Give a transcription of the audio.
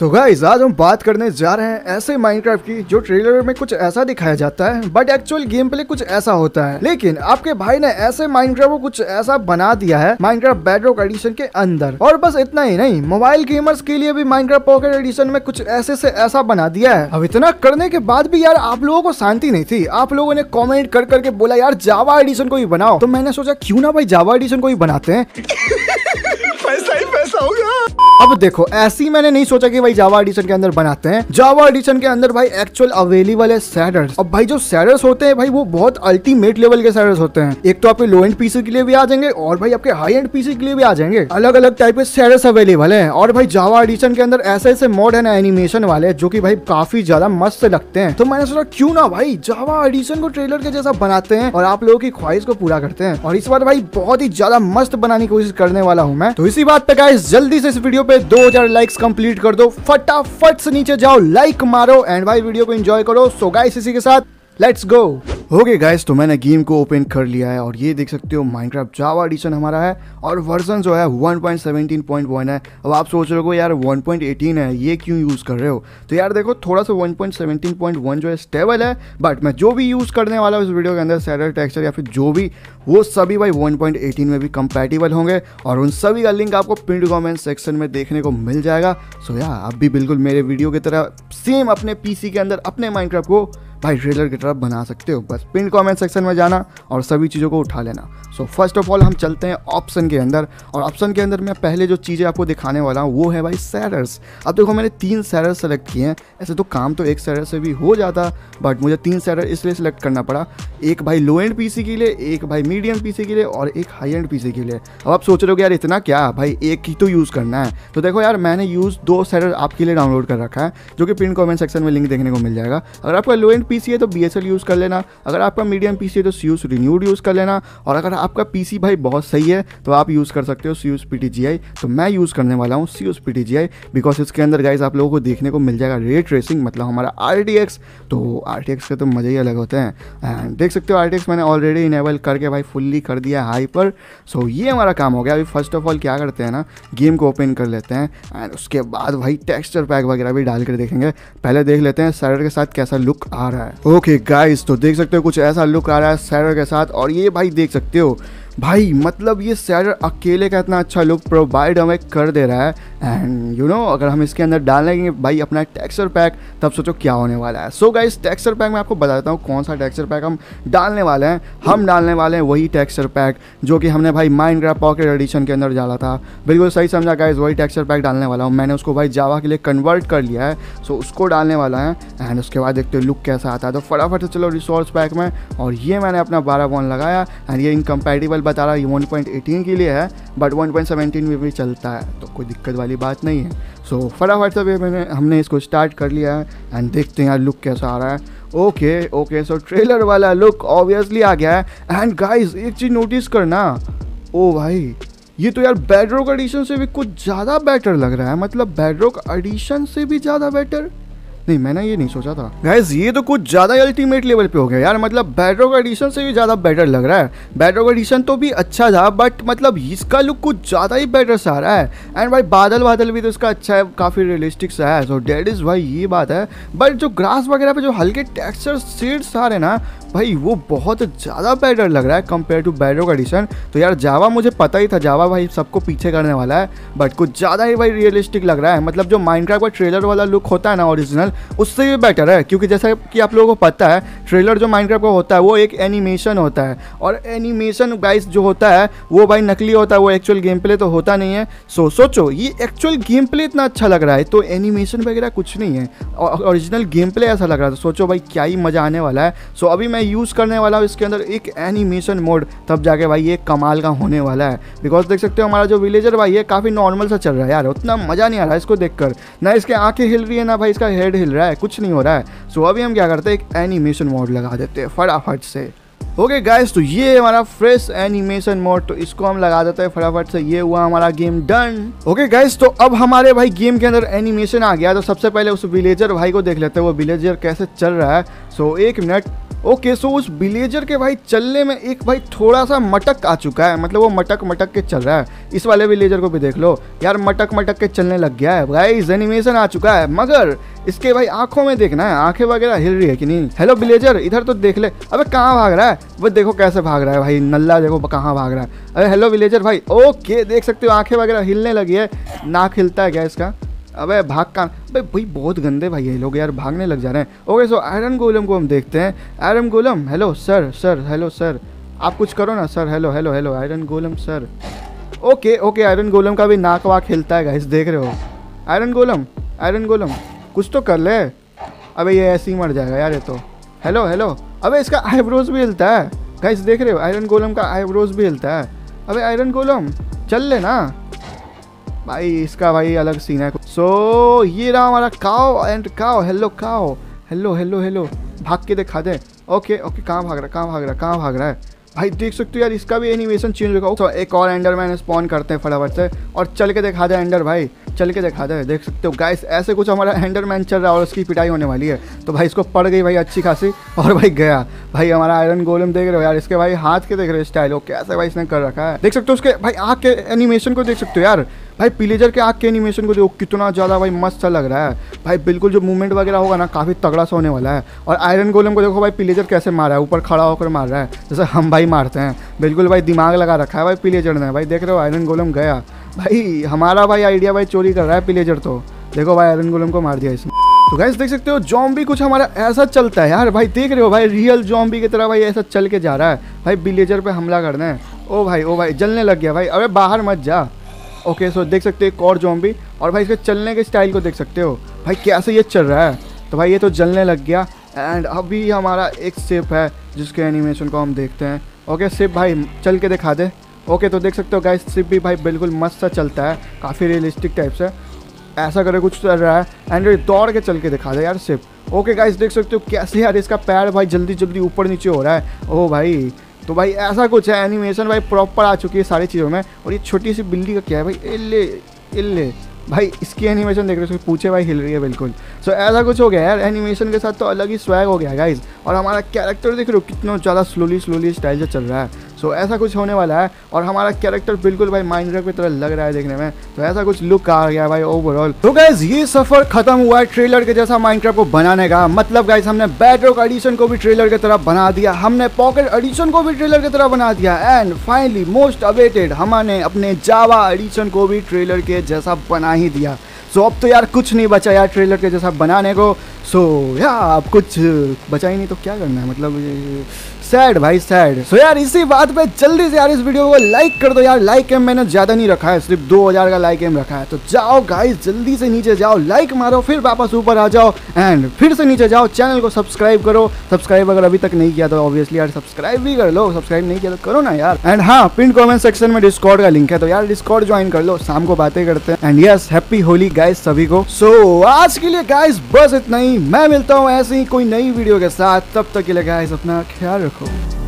तो गाइस आज हम बात करने जा रहे हैं ऐसे माइनक्राफ्ट की जो ट्रेलर में कुछ ऐसा दिखाया जाता है बट एक्चुअल गेम प्ले कुछ ऐसा होता है। लेकिन आपके भाई ने ऐसे माइनक्राफ्ट को कुछ ऐसा बना दिया है माइनक्राफ्ट बेडरॉक एडिशन के अंदर। और बस इतना ही नहीं मोबाइल गेमर्स के लिए भी माइनक्राफ्ट पॉकेट एडिशन में कुछ ऐसे से ऐसा बना दिया है। अब इतना करने के बाद भी यार आप लोगों को शांति नहीं थी। आप लोगों ने कॉमेंट कर करके बोला, यार जावा एडिशन को ही बनाओ। तो मैंने सोचा, क्यूँ ना भाई जावा एडिशन को ही बनाते हैं? पैसा ही पैसा होगा। अब देखो, ऐसी मैंने नहीं सोचा कि भाई जावा एडिशन के अंदर बनाते हैं। जावा एडिशन के अंदर भाई एक्चुअल अवेलेबल है सैडर्स अब भाई जो सैडर्स होते हैं भाई, वो बहुत अल्टीमेट लेवल के सैडर्स होते हैं। एक तो आपके लो एंड पीसी के लिए भी आ जाएँगे और भाई आपके हाई एंड पीसी के लिए भी आ जाएँगे। अलग अलग टाइप के सैडर्स अवेलेबल है। और भाई जावा एडिशन के अंदर ऐसे ऐसे मोड है ना एनिमेशन वाले जो की भाई काफ़ी ज़्यादा मस्त लगते हैं। तो मैंने सोचा, क्यों ना भाई जावा एडिशन को ट्रेलर के जैसा बनाते हैं और आप लोगों की ख्वाहिश को पूरा करते हैं। और इस बार भाई बहुत ही ज़्यादा मस्त बनाने की कोशिश करने वाला हूँ मैं। तो इसी बात पे गाइस जल्दी से इस वीडियो पे 2000 लाइक्स कंप्लीट कर दो। फटाफट से नीचे जाओ लाइक मारो एंड भाई वीडियो को एंजॉय करो। सो गाइस इसी के साथ लेट्स गो ओके गाइस तो मैंने गेम को ओपन कर लिया है और ये देख सकते हो माइनक्राफ्ट जावा एडिशन हमारा है और वर्जन जो है 1.17.1 है। अब आप सोच रहे हो यार 1.18 है, ये क्यों यूज़ कर रहे हो? तो यार देखो, थोड़ा सा 1.17.1 जो है स्टेबल है बट मैं जो भी यूज़ करने वाला हूँ इस वीडियो के अंदर सैडर टेक्सचर या फिर जो भी, वो सभी भाई 1.18 में भी कंपैटिबल होंगे और उन सभी का लिंक आपको पिंड कमेंट सेक्शन में देखने को मिल जाएगा। सो यार, आप भी बिल्कुल मेरे वीडियो की तरह सेम अपने पीसी के अंदर, अपने माइनक्राफ्ट को भाई ट्रेलर की तरफ़ बना सकते हो। बस पिन कमेंट सेक्शन में जाना और सभी चीज़ों को उठा लेना। सो फ़र्स्ट ऑफ़ ऑल हम चलते हैं ऑप्शन के अंदर और ऑप्शन के अंदर मैं पहले जो चीज़ें आपको दिखाने वाला हूँ, वो है भाई सैरर्स अब देखो, मैंने तीन सैडर सेलेक्ट किए हैं। ऐसे तो काम तो एक सैडर से भी हो जाता बट मुझे तीन सैडर इसलिए सेलेक्ट करना पड़ा। एक भाई लो एंड पीसी के लिए, एक भाई मीडियम पीसी के लिए और एक हाई एंड पीसी के लिए। अब आप सोच रहे हो कि यार इतना क्या? भाई एक ही तो यूज़ करना है। तो देखो यार, मैंने यूज़ दो सैडर आपके लिए डाउनलोड कर रखा है, जो कि पिन कॉमेंट सेक्शन में लिंक देखने को मिल जाएगा। अगर आपका लो एंड पीसी है तो बीएसएल यूज़ कर लेना। अगर आपका मीडियम पीसी है तो सी रिन्यूड यूज़ कर लेना। और अगर आपका पीसी भाई बहुत सही है तो आप यूज़ कर सकते हो सी यूज़ तो मैं यूज़ करने वाला हूँ सी यूज़ बिकॉज़ इसके अंदर गाइज़ आप लोगों को देखने को मिल जाएगा रेट रेसिंग मतलब हमारा आर टी एक्स तो आर के तो मज़े ही अलग होते हैं। एंड देख सकते हो आर टी एक्स मैंने ऑलरेडी इनेबल करके भाई फुल्ली कर दिया हाई पर सो ये हमारा काम हो गया। अभी फ़र्स्ट ऑफ़ ऑल क्या करते हैं ना गेम को ओपन कर लेते हैं। एंड उसके बाद भाई टेक्सचर पैक वगैरह भी डाल कर देखेंगे। पहले देख लेते हैं सैडर के साथ कैसा लुक आ रहा है। ओके okay, गाइस तो देख सकते हो कुछ ऐसा लुक आ रहा है सैरो के साथ और ये भाई देख सकते हो भाई मतलब ये सैडर अकेले का इतना अच्छा लुक प्रोवाइड हमें कर दे रहा है। एंड यू नो अगर हम इसके अंदर डालेंगे भाई अपना टेक्सचर पैक तब सोचो क्या होने वाला है। सो गाइस टेक्सचर पैक मैं आपको बता देता हूँ कौन सा टेक्सचर पैक हम डालने वाले हैं। हम डालने वाले हैं वही टेक्सचर पैक जो कि हमने भाई माइंड पॉकेट एडिशन के अंदर डाला था। बिल्कुल सही समझा गाइज़ वही टेक्सचर पैक डालने वाला हूँ। मैंने उसको भाई जावा के लिए कन्वर्ट कर लिया है। सो उसको डालने वाला है। एंड उसके बाद देखते लुक कैसा आता है। तो फटाफट से चलो रिसोर्स पैक में। और ये मैंने अपना बारह बॉन लगाया। एंड ये इनकम्पेटिबल बता रहा है वन के लिए है बट वन पॉइंट में भी चलता है तो कोई दिक्कत वाली बात नहीं है। सो so, फटाफट से भी मैंने हमने इसको स्टार्ट कर लिया है एंड देखते हैं यार लुक कैसा आ रहा है। ओके ओके सो ट्रेलर वाला लुक ऑब्वियसली आ गया है एंड गाइस एक चीज़ नोटिस करना। ओ भाई ये तो यार बेडरॉक एडिशन से भी कुछ ज़्यादा बेटर लग रहा है मतलब बेडरॉक एडिशन से भी ज़्यादा बेटर नहीं, मैंने ये नहीं सोचा था। गैस ये तो कुछ ज़्यादा अल्टीमेट लेवल पे हो गया यार। मतलब बैडरॉक एडिशन से भी ज़्यादा बेटर लग रहा है। बैडरॉक एडिशन तो भी अच्छा था बट मतलब इसका लुक कुछ ज़्यादा ही बेटर सा रहा है। एंड भाई बादल बादल भी तो इसका अच्छा है, काफ़ी रियलिस्टिक सा है। सो डेट इज़ भाई ये बात है। बट जो ग्रास वगैरह पे जो हल्के टेक्सचर शेड्स आ रहे ना भाई, वो बहुत ज़्यादा बेटर लग रहा है कंपेयर टू बैडरॉक एडिशन तो यार जावा मुझे पता ही था जावा भाई सबको पीछे करने वाला है बट कुछ ज़्यादा ही भाई रियलिस्टिक लग रहा है। मतलब जो माइंड का ट्रेलर वाला लुक होता है ना ओरिजिनल उससे भी बेटर है, क्योंकि जैसा कि आप लोगों को पता है ट्रेलर जो माइंड का होता है, वो एक एनिमेशन होता है। और एनिमेशन गाइस जो होता है, वो भाई नकली होता है, वो एक्चुअल गेम प्ले तो होता नहीं है। सो सोचो, ये एक्चुअल गेम प्ले इतना अच्छा लग रहा है तो एनिमेशन वगैरह कुछ नहीं है। ओरिजिनल गेम प्ले ऐसा लग रहा था, सोचो भाई, क्या ही मज़ा आने वाला है। सो अभी मैं यूज़ करने वाला हूँ इसके अंदर एक एनिमेशन मोड तब जाके भाई ये कमाल का होने वाला है। बिकॉज़ देख सकते हो हमारा जो विलेजर भाई है काफ़ी नॉर्मल सा चल रहा है यार उतना मज़ा नहीं आ रहा है इसको देखकर। ना इसके आँखें हिल रही है ना भाई इसका हेड हिल रहा है कुछ नहीं हो रहा है। सो अभी हम क्या करते हैं एक एनिमेशन मोड लगा देते हैं फटाफट से। ओके okay गाइस तो ये हमारा फ्रेश एनिमेशन मोड तो इसको हम लगा देते हैं फटाफट से ये हुआ हमारा गेम डन ओके गाइस तो अब हमारे भाई गेम के अंदर एनिमेशन आ गया तो सबसे पहले उस विलेजर भाई को देख लेते हैं वो विलेजर कैसे चल रहा है। सो so, एक मिनट ओके सो उस विलेजर के भाई चलने में एक भाई थोड़ा सा मटक आ चुका है। मतलब वो मटक मटक के चल रहा है। इस वाले विलेजर को भी देख लो। यार मटक मटक के चलने लग गया है। भाई एनिमेशन आ चुका है। मगर, इसके भाई आँखों में देखना है। आँखें वगैरह हिल रही है कि नहीं? हेलो विलेजर इधर तो देख ले। अबे, कहाँ भाग रहा है? वो देखो कैसे भाग रहा है भाई। नल्ला देखो कहाँ भाग रहा है। अरे हेलो विलेजर भाई। ओके, देख सकते हो, आँखें वगैरह हिलने लगी है। नाक हिलता है क्या इसका? अबे भाग का भाई भाई, बहुत गंदे भाई ये लोग यार, भागने लग जा रहे हैं। ओके सो आयरन गोलम को हम देखते हैं। Iron golem hello sir sir hello sir आप कुछ करो ना sir hello hello hello iron golem sir okay okay iron golem का भी नाक वाक हिलता है गाइस देख रहे हो। आयरन गोलम आयरन गोलम कुछ तो कर ले। अबे, ये ऐसे ही मर जाएगा यार ये तो। हेलो हेलो अबे, इसका आईब्रोज भी हिलता है। गाइस देख रहे हो आयरन गोलम का आईब्रोज भी हिलता है। अबे आयरन गोलम चल ले ना। भाई, इसका भाई अलग सीन है। सो so, ये रहा हमारा cow and cow hello cow hello hello hello भाग के दिखा दे। ओके ओके कहाँ भाग रहा है? कहाँ भाग रहा है? कहाँ भाग रहा है? भाई देख सकते हो यार इसका भी एनिमेशन चेंज होगा तो एक और एंडर मैन स्पॉन करते हैं फटाफट से। और चल के दिखा दे एंडर भाई। चल के दिखा दे देख सकते हो। गाइस ऐसे कुछ हमारा एंडर मैन चल रहा है और उसकी पिटाई होने वाली है। तो भाई इसको पड़ गई भाई अच्छी खासी, और भाई गया। भाई हमारा आयरन गोलम देख रहे हो यार, इसके भाई हाथ के देख रहे हो स्टाइल हो कैसे भाई इसने कर रखा है। देख सकते हो उसके भाई आँख के एनिमेशन को देख सकते हो यार। भाई पिलेजर के आग के एनिमेशन को देखो, कितना ज़्यादा भाई मस्त सा लग रहा है। भाई बिल्कुल जो मूवमेंट वगैरह होगा ना, काफ़ी तगड़ा सा होने वाला है। और आयरन गोलम को देखो भाई पिलेजर कैसे मार रहा है, ऊपर खड़ा होकर मार रहा है। जैसे हम भाई मारते हैं। बिल्कुल भाई दिमाग लगा रखा है भाई पिलेजर ने। भाई देख रहे हो आयरन गोलम गया। भाई, हमारा भाई आइडिया भाई चोरी कर रहा है पिलेजर तो। देखो भाई आयरन गोलम को मार दिया इसने। तो गैस देख सकते हो जॉम्बी कुछ हमारा ऐसा चलता है यार। भाई, देख रहे हो भाई रियल जॉम्बी की तरह भाई ऐसा चल के जा रहा है। भाई विलेजर पे हमला करना है। ओ भाई ओ भाई, जलने लग गया भाई। अरे बाहर मत जा। ओके सो देख सकते हो एक और जॉम्बी और भाई, इसके चलने के स्टाइल को देख सकते हो। भाई, कैसे ये चल रहा है? तो भाई, ये तो जलने लग गया। एंड अभी हमारा एक सिप है, जिसके एनिमेशन को हम देखते हैं। ओके सिप भाई, चल के दिखा दे। ओके तो देख सकते हो गाइस सिप भी भाई बिल्कुल मस्त सा चलता है। काफ़ी रियलिस्टिक टाइप से ऐसा करे कुछ चल रहा है। एंड दौड़ के चल के दिखा दे यार सिप ओके गाइस देख सकते हो कैसे यार इसका पैर भाई जल्दी जल्दी ऊपर नीचे हो रहा है। ओ भाई तो भाई ऐसा कुछ है एनिमेशन भाई प्रॉपर आ चुकी है सारी चीज़ों में। और ये छोटी सी बिल्ली का क्या है भाई? इल्ले इल्ले। भाई इसकी एनिमेशन देख रहे हो पूछे भाई हिल रही है बिल्कुल। सो so, ऐसा कुछ हो गया यार एनिमेशन के साथ तो अलग ही स्वैग हो गया गाइज़ और हमारा कैरेक्टर देख रहे हो कितना ज़्यादा स्लोली स्लोली स्टाइल से चल रहा है। सो so, ऐसा कुछ होने वाला है और हमारा कैरेक्टर बिल्कुल भाई माइंड की तरह लग रहा है देखने में। तो ऐसा कुछ लुक आ गया भाई ओवरऑल तो गाइज़ ये सफ़र खत्म हुआ है ट्रेलर के जैसा माइंड को बनाने का। मतलब गाइज़ हमने बैटरॉक एडिशन को भी ट्रेलर की तरह बना दिया। हमने पॉकेट एडिशन को भी ट्रेलर की तरह बना दिया। एंड फाइनली मोस्ट अवेटेड हमने अपने जावा एडिशन को भी ट्रेलर के जैसा बना ही दिया। सो so, अब तो यार कुछ नहीं बचा यार ट्रेलर के जैसा बनाने को। सो या अब कुछ बचा ही नहीं तो क्या करना है? मतलब सैड भाई सैड। सो यार इसी बात पे जल्दी से यार इस वीडियो को लाइक कर दो यार। लाइक एम मैंने ज़्यादा नहीं रखा है सिर्फ़ 2000 का लाइक एम रखा है। तो जाओ गाइस जल्दी से नीचे जाओ लाइक मारो फिर वापस ऊपर आ जाओ एंड फिर से नीचे जाओ। चैनल को सब्सक्राइब करो। सब्सक्राइब अगर अभी तक नहीं किया तो ऑब्वियसली यार सब्सक्राइब भी कर लो। सब्सक्राइब नहीं किया तो करो ना यार। एंड हाँ पिन कॉमेंट सेक्शन में डिस्कॉर्ड का लिंक है। तो यार डिस्कॉर्ड ज्वाइन कर लो। शाम को बातें करते हैं। And yes happy Holi guys सभी को। सो so, आज के लिए गाइस बस इतना ही। मैं मिलता हूँ ऐसे ही कोई नई वीडियो के साथ। तब तक के लिए गाइस अपना ख्याल रखो। difficult.